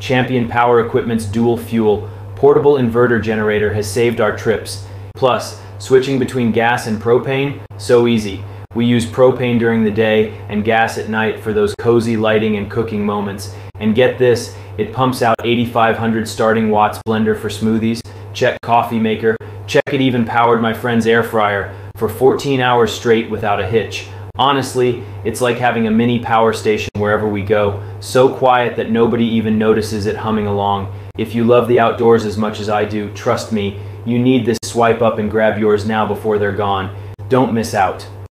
Champion Power Equipment's dual fuel portable inverter generator has saved our trips. Plus, switching between gas and propane, so easy. We use propane during the day and gas at night for those cozy lighting and cooking moments. And get this, it pumps out 8500 starting watts blender for smoothies, check coffee maker, check it even powered my friend's air fryer for 14 hours straight without a hitch. Honestly, it's like having a mini power station wherever we go, so quiet that nobody even notices it humming along. If you love the outdoors as much as I do, trust me, you need this swipe up and grab yours now before they're gone. Don't miss out.